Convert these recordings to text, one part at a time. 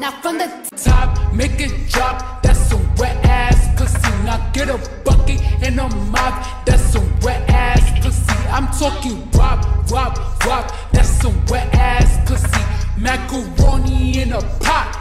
Now from the top, make it drop. That's some wet ass pussy. Now get a bucket and a mop. That's some wet ass pussy. I'm talking wop, wop, wop. That's some wet ass pussy. Macaroni in a pot.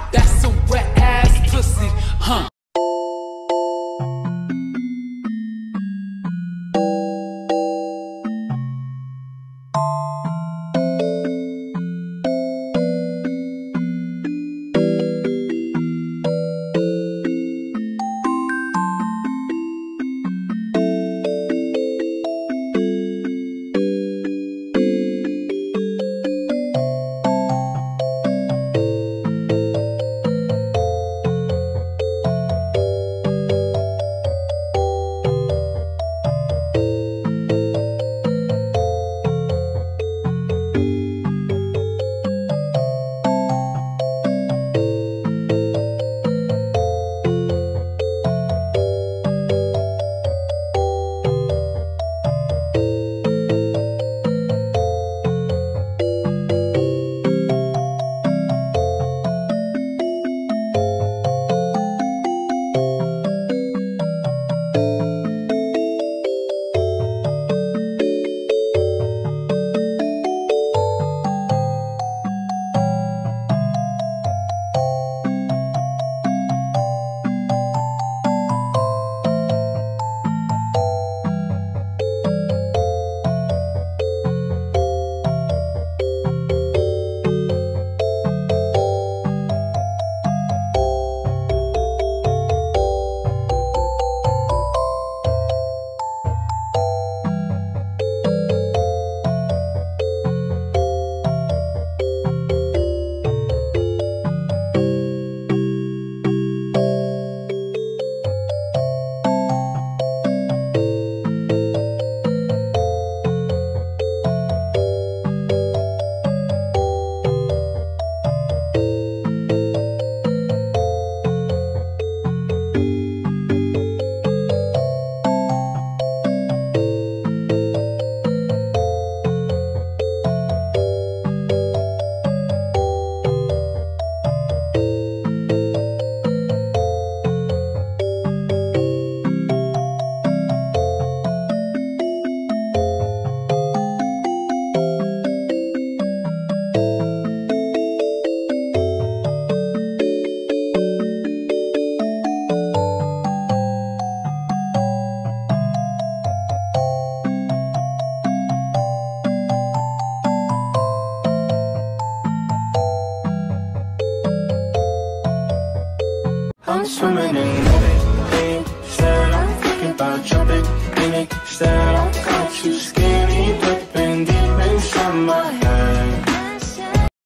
I'm swimming in it, that I'm thinking about jumping in it, that I'm caught too scared.